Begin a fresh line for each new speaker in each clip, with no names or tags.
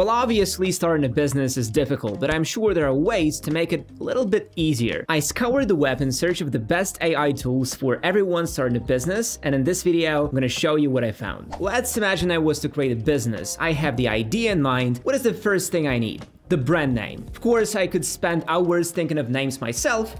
Well, obviously starting a business is difficult, but I'm sure there are ways to make it a little bit easier. I scoured the web in search of the best AI tools for everyone starting a business, and in this video, I'm gonna show you what I found. Let's imagine I was to create a business. I have the idea in mind. What is the first thing I need? The brand name. Of course, I could spend hours thinking of names myself,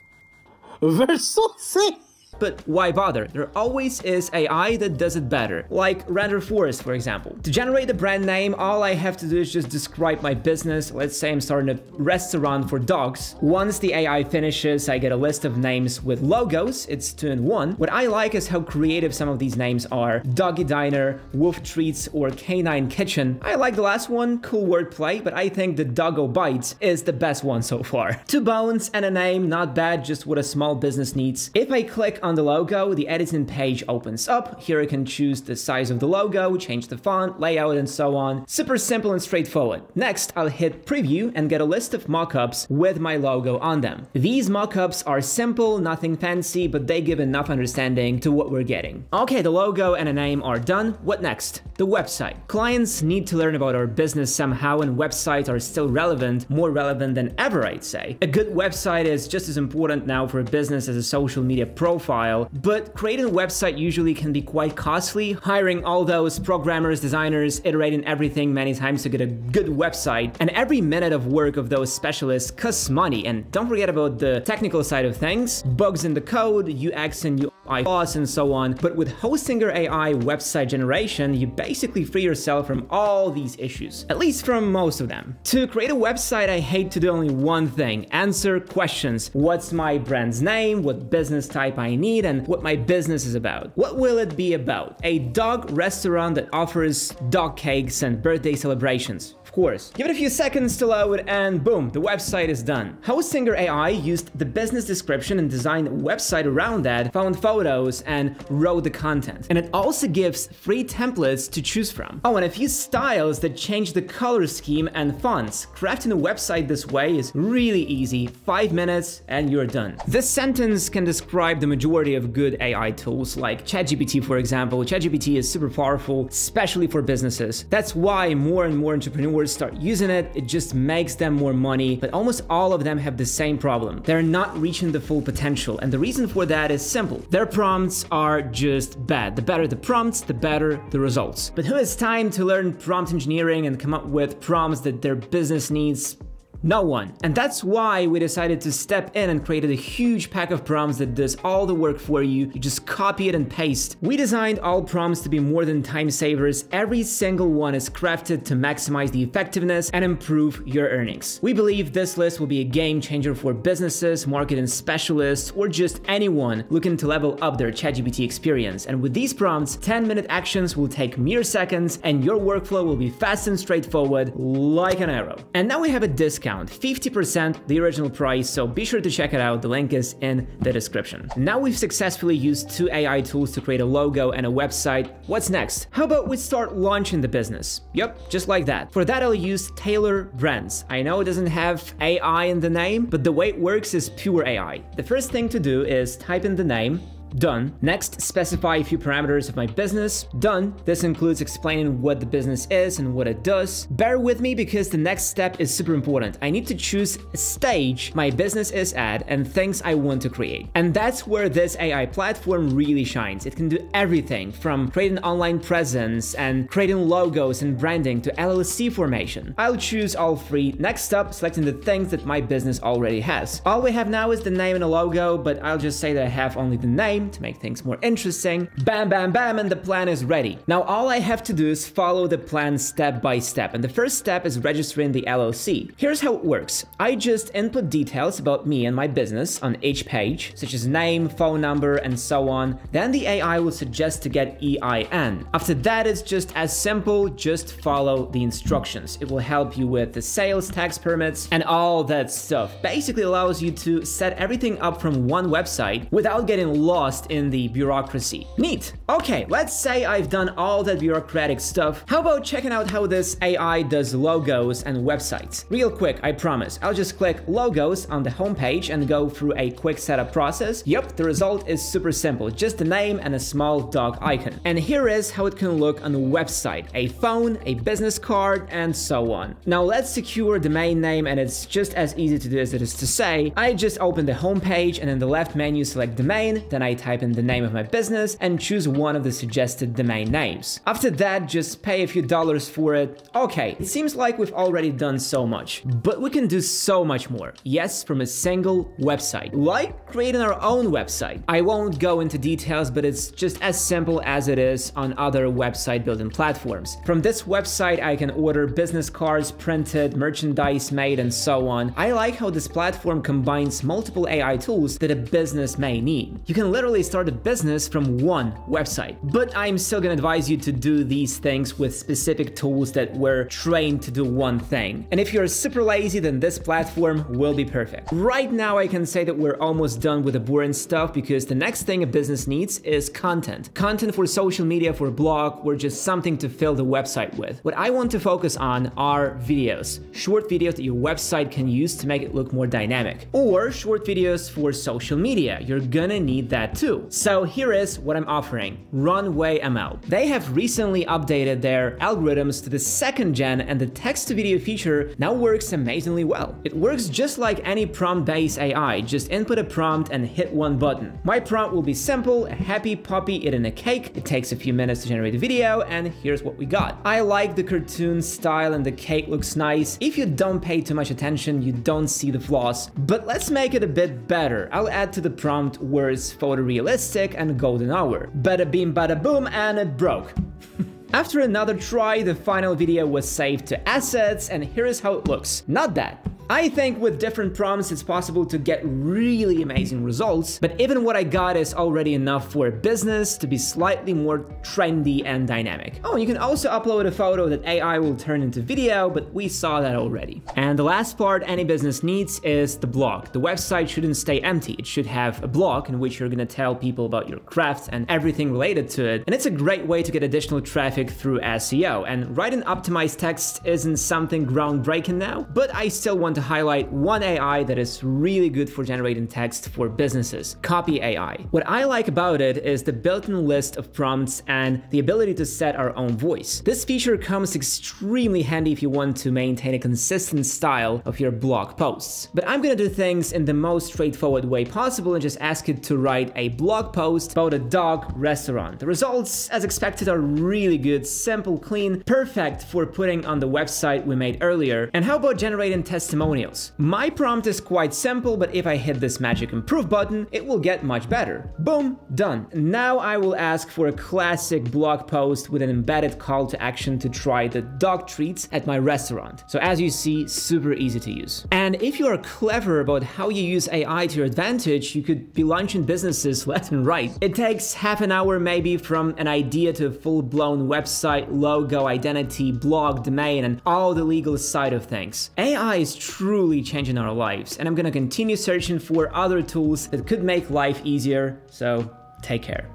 Verso 6.
But why bother? There always is AI that does it better, like Render Forest, for example. To generate a brand name, all I have to do is just describe my business. Let's say I'm starting a restaurant for dogs. Once the AI finishes, I get a list of names with logos. It's two in one. What I like is how creative some of these names are. Doggy Diner, Wolf Treats, or Canine Kitchen. I like the last one, cool wordplay, but I think the Doggo Bites is the best one so far. Two bones and a name, not bad, just what a small business needs. If I click on the logo, the editing page opens up. Here I can choose the size of the logo, change the font, layout, and so on. Super simple and straightforward. Next, I'll hit preview and get a list of mockups with my logo on them. These mockups are simple, nothing fancy, but they give enough understanding to what we're getting. Okay, the logo and a name are done. What next? The website. Clients need to learn about our business somehow, and websites are still relevant, more relevant than ever, I'd say. A good website is just as important now for a business as a social media profile but creating a website usually can be quite costly. Hiring all those programmers, designers, iterating everything many times to get a good website, and every minute of work of those specialists costs money. And don't forget about the technical side of things, bugs in the code, UX and UI flaws and so on. But with Hostinger AI website generation, you basically free yourself from all these issues, at least from most of them. To create a website, I hate to do only one thing, answer questions. What's my brand's name? What business type I need? and what my business is about. What will it be about? A dog restaurant that offers dog cakes and birthday celebrations of course. Give it a few seconds to load and boom, the website is done. Hostinger AI used the business description and designed a website around that, found photos and wrote the content. And it also gives free templates to choose from. Oh, and a few styles that change the color scheme and fonts. Crafting a website this way is really easy, five minutes and you're done. This sentence can describe the majority of good AI tools like ChatGPT for example. ChatGPT is super powerful, especially for businesses. That's why more and more entrepreneurs start using it, it just makes them more money, but almost all of them have the same problem. They're not reaching the full potential, and the reason for that is simple. Their prompts are just bad. The better the prompts, the better the results. But who has time to learn prompt engineering and come up with prompts that their business needs no one. And that's why we decided to step in and created a huge pack of prompts that does all the work for you. You just copy it and paste. We designed all prompts to be more than time savers. Every single one is crafted to maximize the effectiveness and improve your earnings. We believe this list will be a game changer for businesses, marketing specialists, or just anyone looking to level up their ChatGPT experience. And with these prompts, 10 minute actions will take mere seconds and your workflow will be fast and straightforward like an arrow. And now we have a discount discount, 50% the original price, so be sure to check it out, the link is in the description. Now we've successfully used two AI tools to create a logo and a website, what's next? How about we start launching the business? Yep, just like that. For that I'll use Tailor Brands. I know it doesn't have AI in the name, but the way it works is pure AI. The first thing to do is type in the name, Done. Next, specify a few parameters of my business. Done. This includes explaining what the business is and what it does. Bear with me because the next step is super important. I need to choose a stage my business is at and things I want to create. And that's where this AI platform really shines. It can do everything from creating online presence and creating logos and branding to LLC formation. I'll choose all three. Next up, selecting the things that my business already has. All we have now is the name and a logo, but I'll just say that I have only the name to make things more interesting. Bam, bam, bam, and the plan is ready. Now all I have to do is follow the plan step by step, and the first step is registering the LLC. Here's how it works. I just input details about me and my business on each page, such as name, phone number, and so on. Then the AI will suggest to get EIN. After that, it's just as simple, just follow the instructions. It will help you with the sales tax permits and all that stuff. Basically allows you to set everything up from one website without getting lost lost in the bureaucracy. Neat. Okay, let's say I've done all that bureaucratic stuff. How about checking out how this AI does logos and websites? Real quick, I promise. I'll just click logos on the homepage and go through a quick setup process. Yep, the result is super simple. Just a name and a small dog icon. And here is how it can look on a website. A phone, a business card, and so on. Now let's secure the domain name and it's just as easy to do as it is to say. I just open the homepage and in the left menu select domain, then I type in the name of my business and choose one of the suggested domain names. After that, just pay a few dollars for it. Okay, it seems like we've already done so much, but we can do so much more. Yes, from a single website, like creating our own website. I won't go into details, but it's just as simple as it is on other website building platforms. From this website, I can order business cards printed, merchandise made, and so on. I like how this platform combines multiple AI tools that a business may need. You can literally start a business from one website, but I'm still gonna advise you to do these things with specific tools that were trained to do one thing. And if you're super lazy, then this platform will be perfect. Right now, I can say that we're almost done with the boring stuff because the next thing a business needs is content. Content for social media, for blog, or just something to fill the website with. What I want to focus on are videos. Short videos that your website can use to make it look more dynamic. Or short videos for social media. You're gonna need that too. So here is what I'm offering. Runway ML. They have recently updated their algorithms to the second gen and the text to video feature now works amazingly well. It works just like any prompt-based AI, just input a prompt and hit one button. My prompt will be simple, a happy puppy eating a cake. It takes a few minutes to generate a video and here's what we got. I like the cartoon style and the cake looks nice. If you don't pay too much attention, you don't see the flaws. But let's make it a bit better. I'll add to the prompt words photorealistic and golden hour. Bada beam bada boom and it broke. After another try, the final video was saved to assets and here is how it looks. Not bad. I think with different prompts it's possible to get really amazing results, but even what I got is already enough for a business to be slightly more trendy and dynamic. Oh, you can also upload a photo that AI will turn into video, but we saw that already. And the last part any business needs is the blog. The website shouldn't stay empty. It should have a blog in which you're gonna tell people about your craft and everything related to it. And it's a great way to get additional traffic through SEO. And writing optimized text isn't something groundbreaking now, but I still want to to highlight one AI that is really good for generating text for businesses, Copy AI. What I like about it is the built-in list of prompts and the ability to set our own voice. This feature comes extremely handy if you want to maintain a consistent style of your blog posts. But I'm gonna do things in the most straightforward way possible and just ask it to write a blog post about a dog restaurant. The results, as expected, are really good, simple, clean, perfect for putting on the website we made earlier. And how about generating testimonials testimonials. My prompt is quite simple, but if I hit this magic improve button, it will get much better. Boom, done. Now I will ask for a classic blog post with an embedded call to action to try the dog treats at my restaurant. So as you see, super easy to use. And if you are clever about how you use AI to your advantage, you could be launching businesses left and right. It takes half an hour maybe from an idea to a full-blown website, logo, identity, blog, domain, and all the legal side of things. AI is truly changing our lives, and I'm gonna continue searching for other tools that could make life easier, so take care.